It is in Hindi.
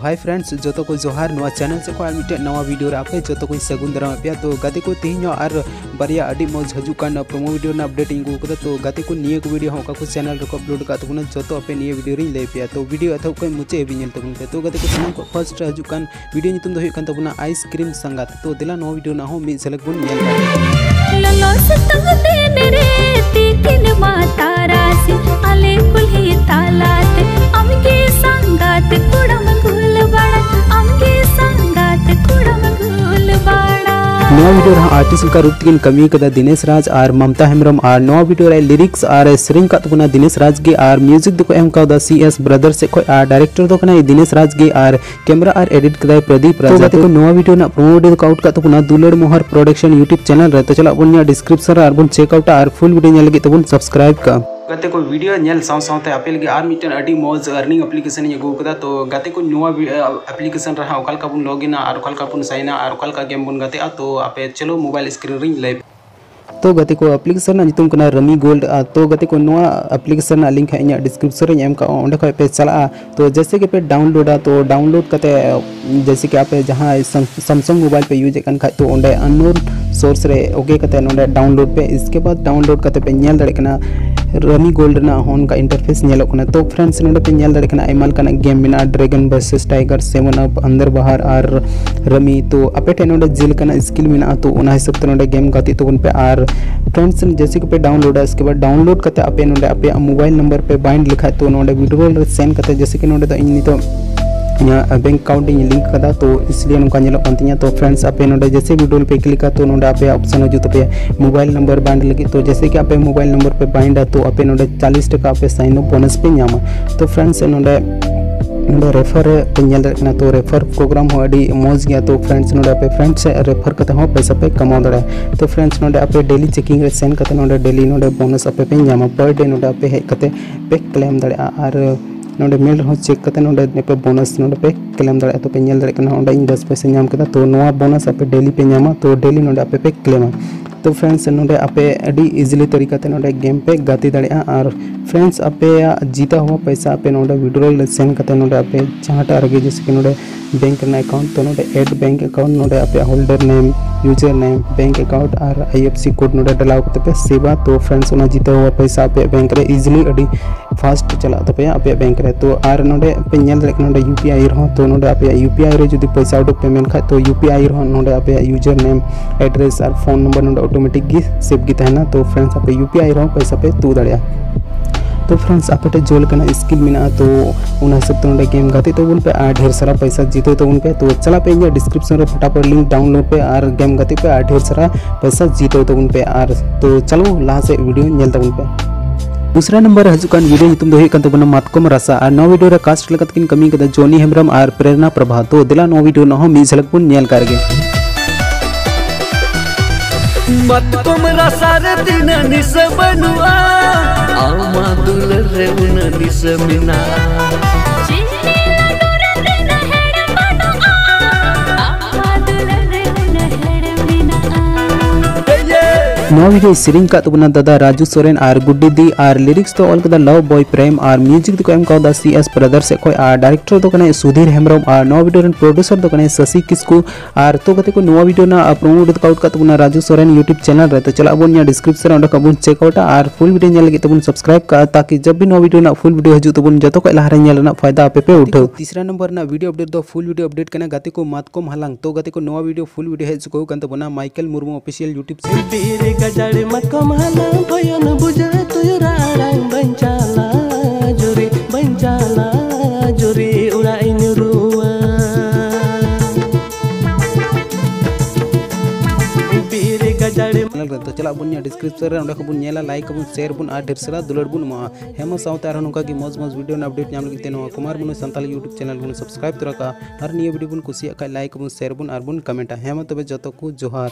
तो हाय फ्रेंड्स, जो को जोहार नवा चैनल से को मिट्टे नवा वीडियो आपे जो को सगुन दाराम पे तो गाते को तीन और बारिया अडी मौज हजू कान प्रोमो वीडियो अपडेट इंगू कदा तो गाते को निये को वीडियो होका को चैनल रे अपलोड का तबुना जो तो अपे निये वीडियो रिन ले पे तो वीडियो अथव को मुचे भी नेल तबुन पे तो गाते को सनम को फ़र्स्ट हजू कान वीडियो नितुम दो कान तबुना आइसक्रीम संगात तो दिला नवा वीडियो ना हो, मी झलक बुन नेल ललो रे बड़ा वीडियो रहा आर्टिस्ट का रूप तीन कमी कदा दिनेश राज और ममता हेम्ब्रम और नवा वीडियो रे लिरिक्स और सेरिंग का तबुना दिनेश राज गे और म्यूज़िक दो को एम का सी एस ब्रदर से को और डायरेक्टर दो कना दिनेश राज गे और कैमरा और एडिट कदा प्रदीप राज तो को वीडियो ना प्रोमो वीडियो का आउट का तबुना दुलड़ मोहर प्रोडक्शन यूट्यूब चैनल रे तो चला बुन डिस्क्रिप्शन और बुन चेक आउट और फुल वीडियो नेल गे तबुन सब्सक्राइब का। गाते को वीडियो नेल साव सावते अपे लगे आर मिटन अडी मौज अर्निंग एप्लीकेशन इन अगू कदा तो गाते को नुआ एप्लीकेशन रहा ओकल का बुन लॉगिन और ओकल का बुन साइन और ओकल का गेम बुन गाते तो आपे चलो मोबाइल स्क्रीन रिंग ले। तो गति को एप्लीकेशन ना नितुम कना रमी गोल्ड तो गति को नोआ एप्लीकेशन लिंक है डिस्क्रिप्शन रे एम का ओंडे को पे चला तो जैसे कि पे डाउनलोड तो डाउनलोड करते जैसे कि आप जहाँ सैमसंग मोबाइल पे यूज़ करन खाय तो ओंडे अननोन सोर्स रे, ओके करते नोंडे डाउनलोड पे। इसके बाद डाउनलोड करते पे नेल दड़े कना रमी गोल्ड ना का इंटरफेस कना तो फ्रेंड्स नेल कना गेम मिना dragon versus tiger seven up अंदर बाहर और रमी तो नोंडे जिल स्किल में तो हिसाब ते नोंडे गेम गाती तो पे और फ्रेंड्स जैसे कि पे डाउनलोड इसके बाद डाउनलोड करते आपे मोबाइल नंबर पे बाइंड लिखा तो वीडियो सेंड करते जैसे कि नोंडे तो बैंक अकाउंट लिंक कदा तो इसलिए तिया तो फ्रेंड्स नोडे जैसे वीडियो पे क्लिक तो नोडे आपे ऑप्शन हजू तपे मोबाइल नंबर बाइंड लगे। तो जैसे कि आपे मोबाइल नंबर पे बाइंड तो आपे 40 टका आपे अप बोनस पे नामा तो फ्रेंड्स रेफर पे तो रेफर प्रोग्राम मौज गया। तो फ्रेंड्स नोडे आपे फ्रेंड्स रेफर करते हो पैसा पे कमा दड़े। तो फ्रेंड्स नोडे आपे डेली चेकिंग सेन करते डेली बोनस आपे पे पर डे नोडे आपे हे करते पे क्लेम दड़े। नोडे मेल हो चेक करते नोडे पे बोनस नोडे क्लेम दाड़े तो पे नेल दाड़े 10 पैसे तो नोआ बोनस आपे डेली पे नामा तो डेली नोडे आपे पे क्लेम तो फ्रेंड्स नोडे आपे इजीली तरीका ते गेम पे गाती दाड़े और फ्रेंड्स आपे जीता हुआ पैसा आपे नोडे विड्रॉल सेंड करते नोडे आपे जैसे कि नोडे बैंक ना अकाउंट तो नोडे एड बैंक अकाउंट नोडे आपे holder name user name bank account और आईएफसी कोड नोडे डलाव करते पे सेवा तो फ्रेंड्स जीता हुआ पैसा आपे बैंक रे इजीली अडी फास्ट चला तपे आपे बैंक रे। तो आर नेल रे नोडे यूपीआई रहो तो नोडे आपे यूपीआई जदी पैसा उडुक पेमेंट खा तो यूपीआई रहो नोडे आपे यूज़र नेम एड्रेस और फ़ोन नंबर नोडे ऑटोमेटिक सेव गी तहना तो फ्रेंड्स आपे यूपीआई रहो पैसा पे तू दड़िया। तो फ्रेंड्स आप जोल कना स्किल मिना तो हिसाब ते गेम गाते तो पे आ ढेर सारा पैसा जीते तो पे तो चला पे डिस्क्रिप्शन रे फटाफट लिंक डाउनलोड पे और गेम गाते पे आ ढेर सारा पैसा जीते तो पे और तो चलो लाहा से वीडियो पे दूसरा नंबर हजुकान वीडियो नितुम दो मातकोम रासा। और नौ वीडियो कास्ट किन कमी जोनी हेम्ब्रम और प्रेरणा प्रभा तो दिला नौ वीडियो न हो मी झलक पुन नेल करगे मत्तुम रसार दिन निस बनुआ आमा दुलरे उन निस मिना। नौ वीडियो सिरिंग का तबना दादा राजू सोरेन और गुड्डी दी और लिरिक्स तो ऑल कदा लव बॉय प्रेम और म्यूज़िक तो एम का सी एस ब्रदर से डायरेक्टर तो कने सुधीर हेम्ब्रम और नौ वीडियो प्रोड्यूसर तो कने शशि किस्कू और तो को वीडियो ना प्रोमो वीडियो काउट का तबना राजू सोरेन यूट्यूब चैनल रे तो चला बोन या डिस्क्रिप्शन अंडा कबुन चेक आउट और फुल वीडियो तबुन सब्सक्राइब का ताकि जब भी नवा वीडियो ना फुल वीडियो हजू तबुन जतो को लहरा नेल ना फ़ायदा आपे पे उठो। तीसरा नंबर ना video update full video update कना गाते को मातकोम हलांग तो गाते को नवा वीडियो फुल वीडियो हेज को तबना माइकल मुर्मू ऑफिशियल गजड़ रे तो को लाइक बुन शेयर बुन आ ढेर सारा दुलड़ बुन मा। हेमा साउथ आर नोका की मौज मौज वीडियो अपडेट नाम लगी तेनो कुमार बुन संताल यूट्यूब चैनल बुन सब्सक्राइब तोरा का हर निये वीडियो बुन कुसिया का लाइक बुन शेयर बुन, आर बुन कमेंट हेमा तबे जतो को जोहार।